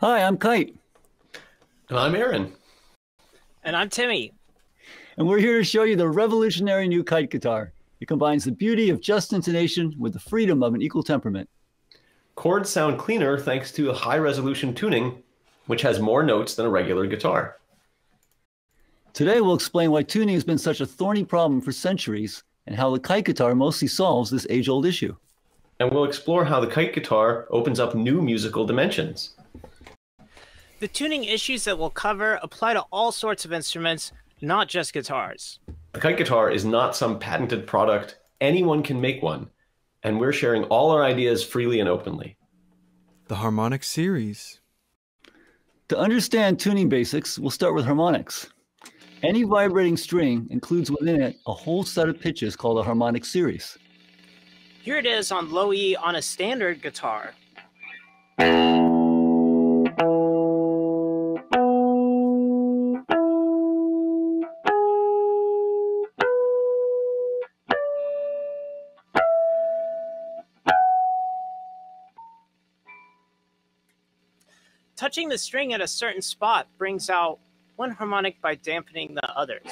Hi, I'm Kite. And I'm Aaron. And I'm Timmy. And we're here to show you the revolutionary new kite guitar. It combines the beauty of just intonation with the freedom of an equal temperament. Chords sound cleaner thanks to high resolution tuning, which has more notes than a regular guitar. Today we'll explain why tuning has been such a thorny problem for centuries and how the kite guitar mostly solves this age old issue. And we'll explore how the kite guitar opens up new musical dimensions. The tuning issues that we'll cover apply to all sorts of instruments, not just guitars. The kite guitar is not some patented product. Anyone can make one, and we're sharing all our ideas freely and openly. The harmonic series. To understand tuning basics, we'll start with harmonics. Any vibrating string includes within it a whole set of pitches called a harmonic series. Here it is on low E on a standard guitar. Touching the string at a certain spot brings out one harmonic by dampening the others.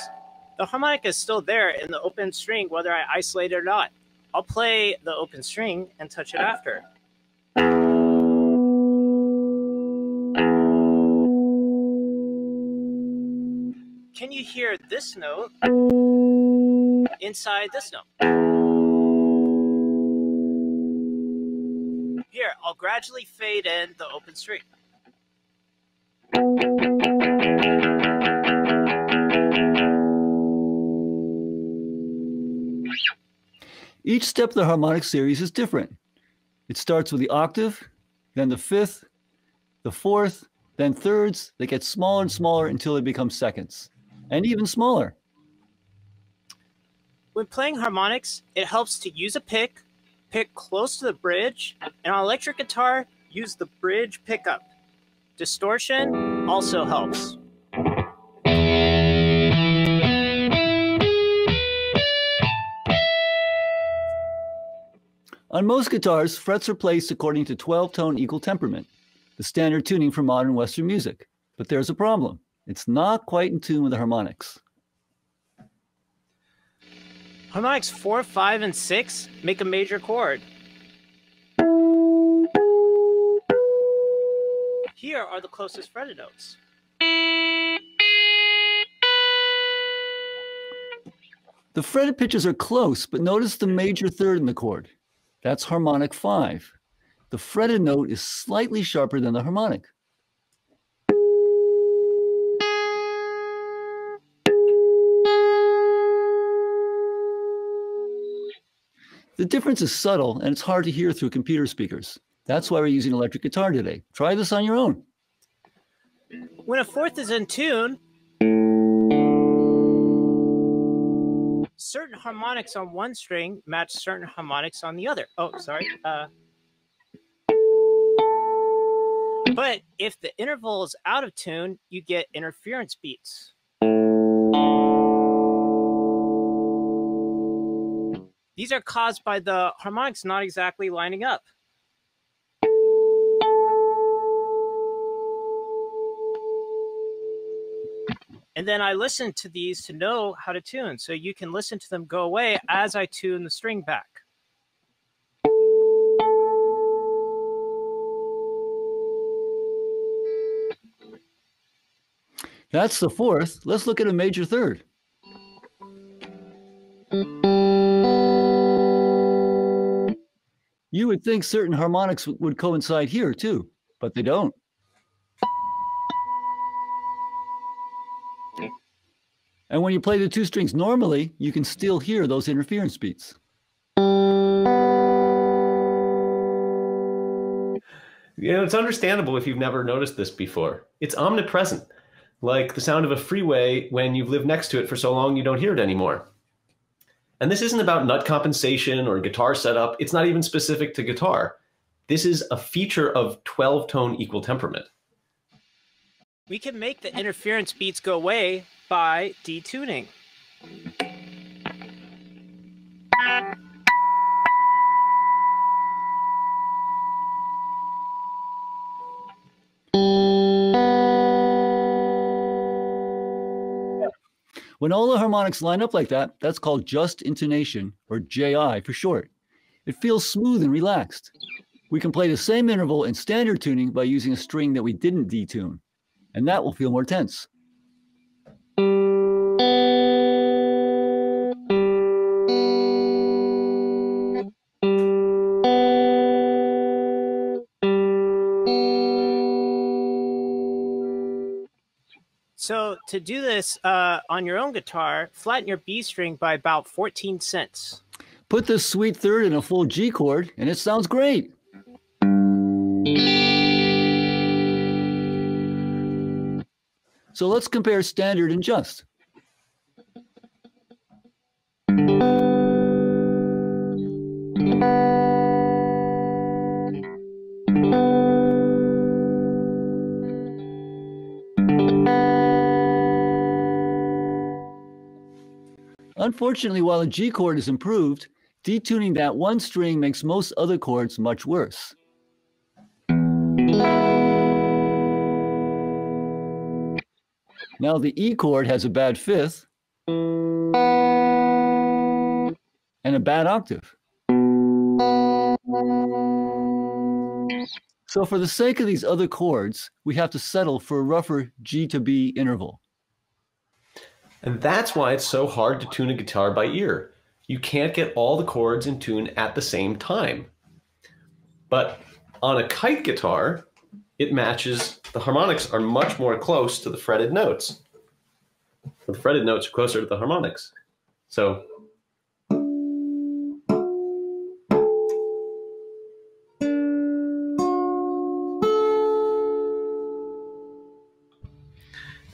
The harmonic is still there in the open string whether I isolate it or not. I'll play the open string and touch it after. Can you hear this note inside this note? Here, I'll gradually fade in the open string. Each step of the harmonic series is different. It starts with the octave, then the fifth, the fourth, then thirds. They get smaller and smaller until they become seconds, and even smaller. When playing harmonics, it helps to use a pick, pick close to the bridge, and on electric guitar, use the bridge pickup. Distortion also helps. On most guitars, frets are placed according to 12 tone equal temperament, the standard tuning for modern Western music. But there's a problem it's not quite in tune with the harmonics. Harmonics 4, 5, and 6 make a major chord. Here are the closest fretted notes. The fretted pitches are close, but notice the major third in the chord. That's harmonic 5. The fretted note is slightly sharper than the harmonic. The difference is subtle and it's hard to hear through computer speakers. That's why we're using electric guitar today. Try this on your own. When a fourth is in tune, certain harmonics on one string match certain harmonics on the other. Oh, sorry. Uh, but if the interval is out of tune, you get interference beats. These are caused by the harmonics not exactly lining up. And then I listen to these to know how to tune. So you can listen to them go away as I tune the string back. That's the fourth. Let's look at a major third. You would think certain harmonics would coincide here too, but they don't. And when you play the two strings normally, you can still hear those interference beats. You know, it's understandable if you've never noticed this before. It's omnipresent, like the sound of a freeway when you've lived next to it for so long you don't hear it anymore. And this isn't about nut compensation or guitar setup. It's not even specific to guitar. This is a feature of 12 tone equal temperament. We can make the interference beats go away by detuning. When all the harmonics line up like that, that's called just intonation, or JI for short. It feels smooth and relaxed. We can play the same interval in standard tuning by using a string that we didn't detune and that will feel more tense. So to do this uh, on your own guitar, flatten your B string by about 14 cents. Put this sweet third in a full G chord, and it sounds great. So let's compare standard and just. Unfortunately, while a G chord is improved, detuning that one string makes most other chords much worse. Now the E chord has a bad fifth and a bad octave. So for the sake of these other chords, we have to settle for a rougher G to B interval. And that's why it's so hard to tune a guitar by ear. You can't get all the chords in tune at the same time. But on a kite guitar, it matches, the harmonics are much more close to the fretted notes. The fretted notes are closer to the harmonics. So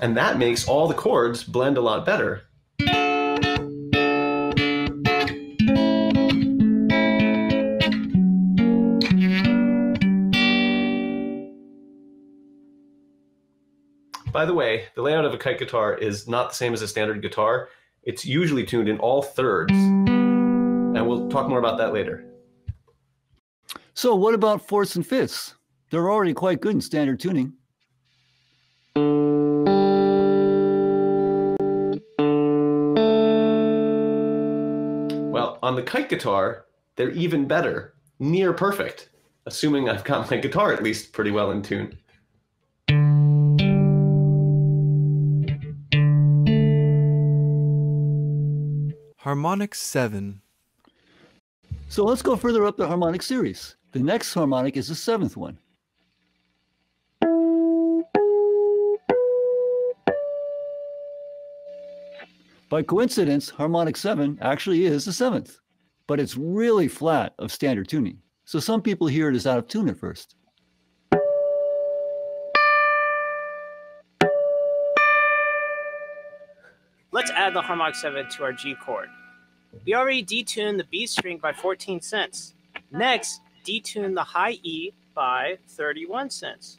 and that makes all the chords blend a lot better. By the way, the layout of a kite guitar is not the same as a standard guitar. It's usually tuned in all thirds. And we'll talk more about that later. So what about fourths and fifths? They're already quite good in standard tuning. Well, on the kite guitar, they're even better, near perfect, assuming I've got my guitar at least pretty well in tune. Harmonic 7. So let's go further up the harmonic series. The next harmonic is the seventh one. By coincidence, harmonic 7 actually is the seventh, but it's really flat of standard tuning. So some people hear it as out of tune at first. Let's add the harmonic 7 to our G chord. We already detuned the B string by 14 cents. Next, detune the high E by 31 cents.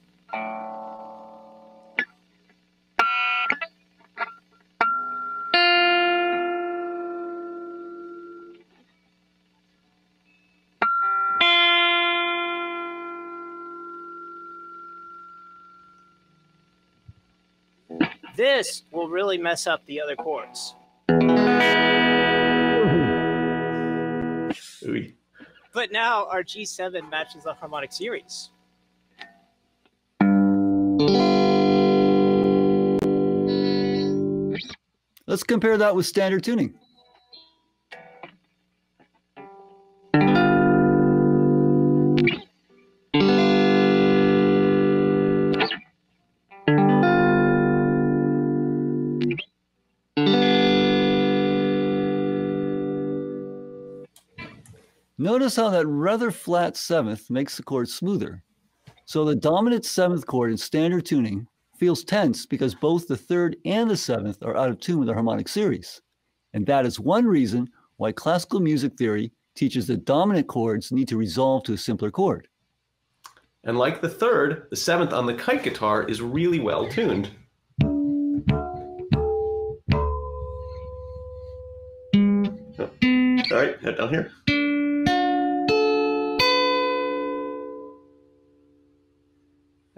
This will really mess up the other chords. Ooh. But now our G7 matches the harmonic series. Let's compare that with standard tuning. Notice how that rather flat seventh makes the chord smoother. So the dominant seventh chord in standard tuning feels tense because both the third and the seventh are out of tune with the harmonic series. And that is one reason why classical music theory teaches that dominant chords need to resolve to a simpler chord. And like the third, the seventh on the kite guitar is really well tuned. Oh. All right, head down here.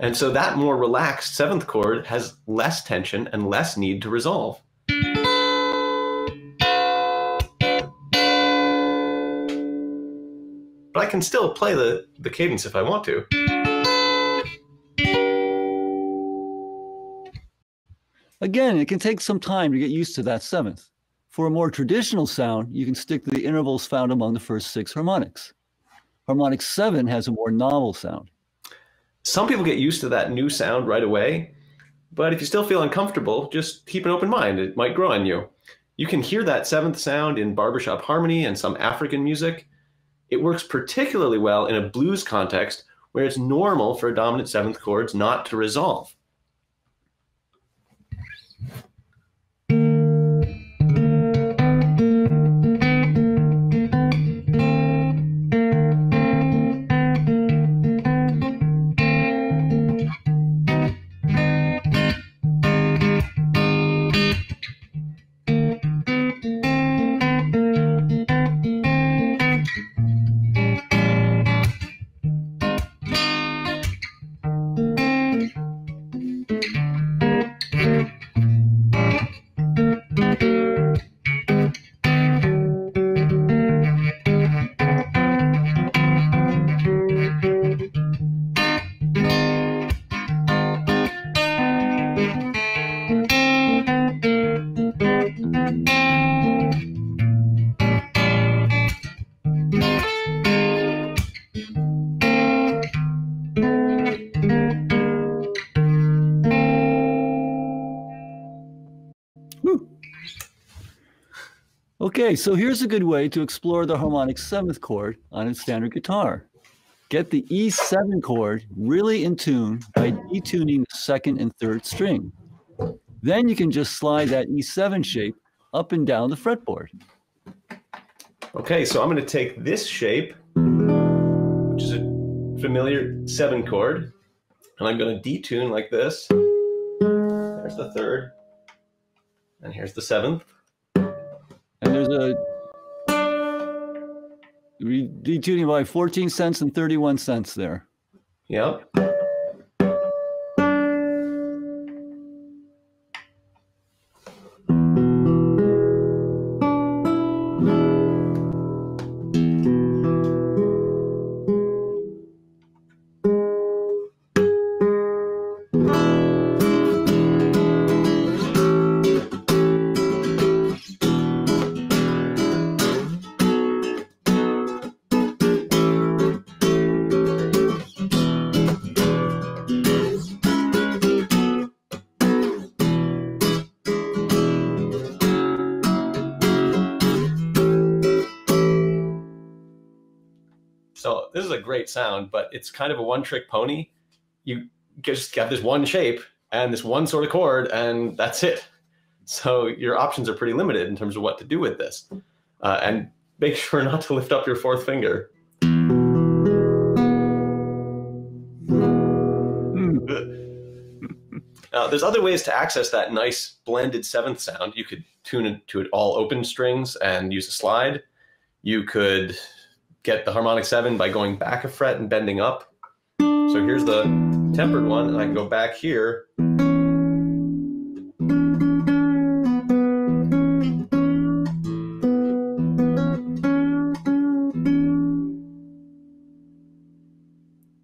And so that more relaxed seventh chord has less tension and less need to resolve. But I can still play the, the cadence if I want to. Again, it can take some time to get used to that seventh. For a more traditional sound, you can stick to the intervals found among the first six harmonics. Harmonic 7 has a more novel sound. Some people get used to that new sound right away, but if you still feel uncomfortable, just keep an open mind. It might grow on you. You can hear that seventh sound in barbershop harmony and some African music. It works particularly well in a blues context where it's normal for a dominant seventh chords not to resolve. Okay, so here's a good way to explore the harmonic seventh chord on a standard guitar. Get the E7 chord really in tune by detuning the second and third string. Then you can just slide that E7 shape up and down the fretboard. Okay, so I'm going to take this shape, which is a familiar seven chord, and I'm going to detune like this. There's the third, and here's the seventh. And there's a detuning by 14 cents and 31 cents there. Yep. This is a great sound, but it's kind of a one-trick pony. You just have this one shape and this one sort of chord, and that's it. So your options are pretty limited in terms of what to do with this. Uh, and make sure not to lift up your fourth finger. Uh, there's other ways to access that nice blended seventh sound. You could tune it to it all open strings and use a slide. You could get the harmonic seven by going back a fret and bending up. So here's the tempered one, and I can go back here.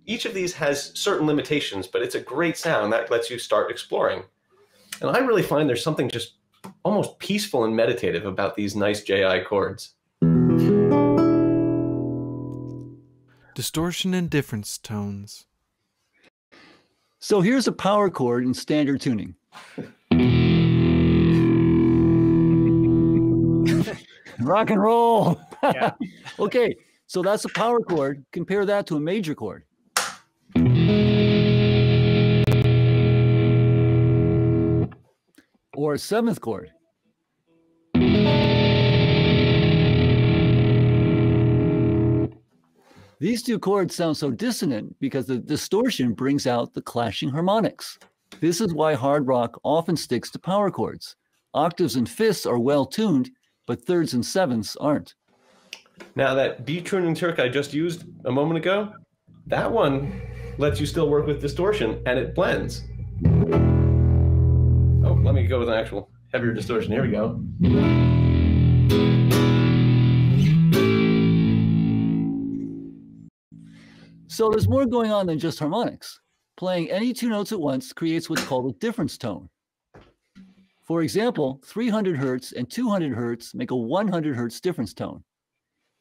Each of these has certain limitations, but it's a great sound that lets you start exploring. And I really find there's something just almost peaceful and meditative about these nice JI chords. Distortion and difference tones. So here's a power chord in standard tuning. Rock and roll. Yeah. okay, so that's a power chord. Compare that to a major chord. Or a seventh chord. These two chords sound so dissonant because the distortion brings out the clashing harmonics. This is why hard rock often sticks to power chords. Octaves and fifths are well tuned, but thirds and sevenths aren't. Now that B tuning trick I just used a moment ago, that one lets you still work with distortion and it blends. Oh, let me go with an actual heavier distortion. Here we go. So there's more going on than just harmonics. Playing any two notes at once creates what's called a difference tone. For example, 300 hertz and 200 hertz make a 100 hertz difference tone.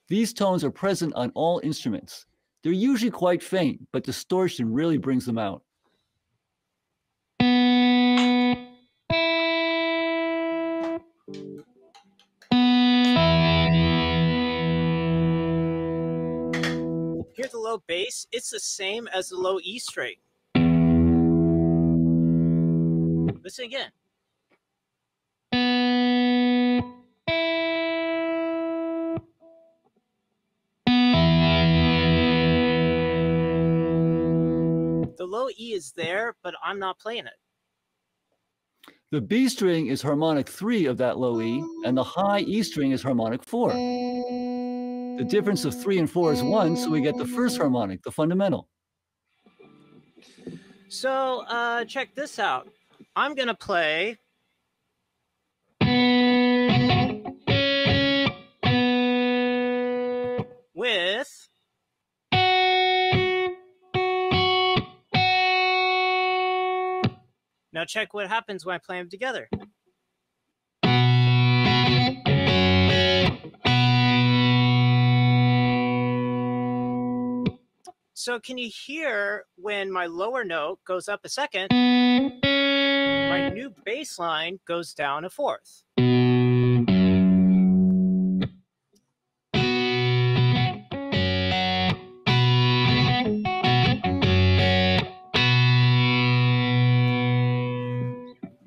These tones are present on all instruments. They're usually quite faint, but distortion really brings them out. Here's the low bass. It's the same as the low E string. Listen again. The low E is there, but I'm not playing it. The B string is harmonic 3 of that low E, and the high E string is harmonic 4. The difference of 3 and 4 is 1, so we get the first harmonic, the fundamental. So uh, check this out. I'm gonna play. With now check what happens when I play them together. So can you hear when my lower note goes up a second, my mm-hmm. new bass line goes down a fourth?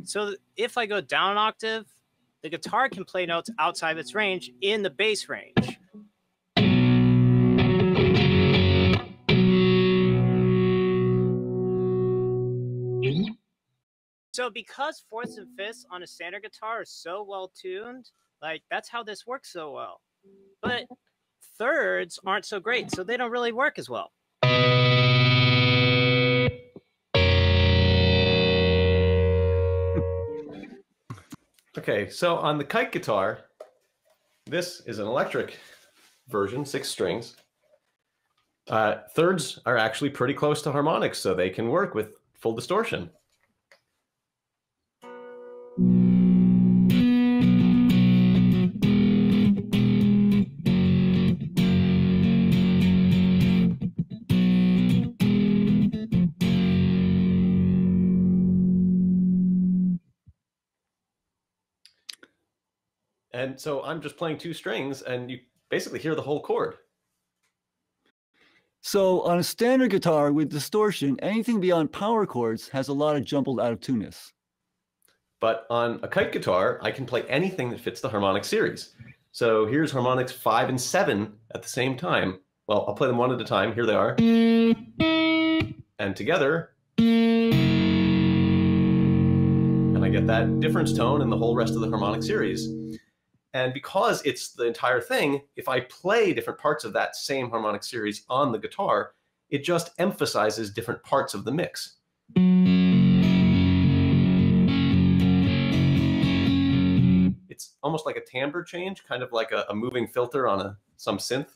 So if I go down an octave, the guitar can play notes outside of its range in the bass range. So because fourths and fifths on a standard guitar are so well tuned, like that's how this works so well. But thirds aren't so great, so they don't really work as well. Okay, so on the kite guitar, this is an electric version, six strings. Uh, thirds are actually pretty close to harmonics, so they can work with full distortion. And so I'm just playing two strings, and you basically hear the whole chord. So on a standard guitar with distortion, anything beyond power chords has a lot of jumbled out of tuneness. But on a kite guitar, I can play anything that fits the harmonic series. So here's harmonics five and seven at the same time. Well, I'll play them one at a time. Here they are. And together. And I get that difference tone and the whole rest of the harmonic series. And because it's the entire thing, if I play different parts of that same harmonic series on the guitar, it just emphasizes different parts of the mix. Almost like a timbre change, kind of like a, a moving filter on a some synth.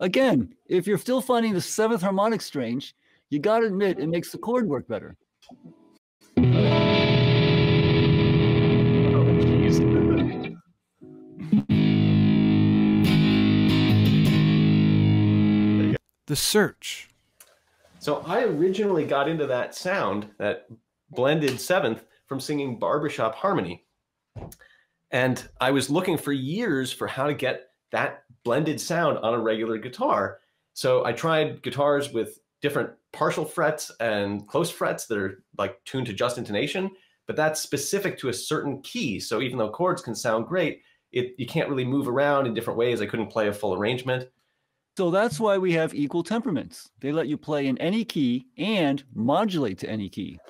Again, if you're still finding the seventh harmonic strange, you got to admit it makes the chord work better. The Search. So I originally got into that sound, that blended seventh, from singing barbershop harmony. And I was looking for years for how to get that blended sound on a regular guitar. So I tried guitars with different partial frets and close frets that are like tuned to just intonation, but that's specific to a certain key. So even though chords can sound great, it you can't really move around in different ways. I couldn't play a full arrangement. So that's why we have equal temperaments. They let you play in any key and modulate to any key.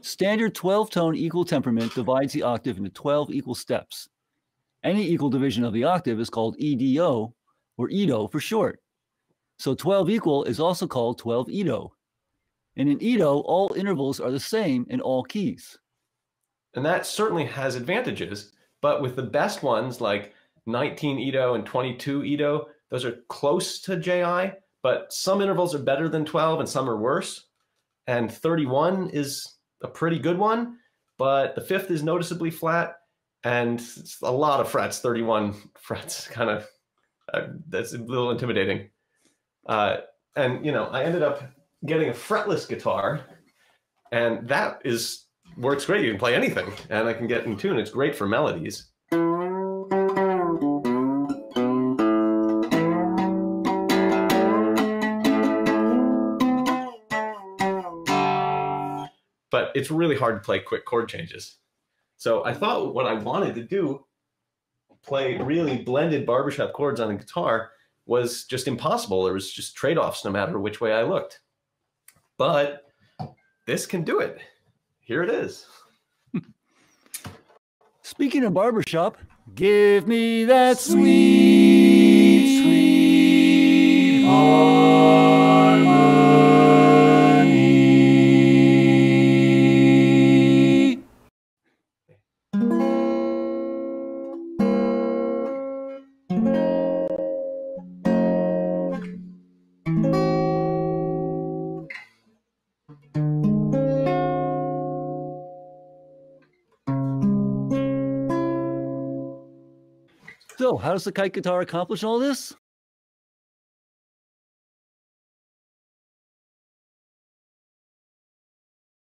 Standard 12 tone equal temperament divides the octave into 12 equal steps. Any equal division of the octave is called EDO, or EDO for short. So 12 equal is also called 12 EDO. And in EDO, all intervals are the same in all keys. And that certainly has advantages But with the best ones like 19 Edo and 22 EDO, those are close to JI, but some intervals are better than 12 and some are worse. And 31 is a pretty good one, but the fifth is noticeably flat and it's a lot of frets, 31 frets, kind of, uh, that's a little intimidating. Uh, and, you know, I ended up getting a fretless guitar and that is works great. You can play anything and I can get in tune. It's great for melodies. It's really hard to play quick chord changes. So I thought what I wanted to do, play really blended barbershop chords on a guitar, was just impossible. There was just trade-offs no matter which way I looked. But this can do it. Here it is. Speaking of barbershop, give me that sweet, sweet harmony. Ah. Does the kite guitar accomplish all this?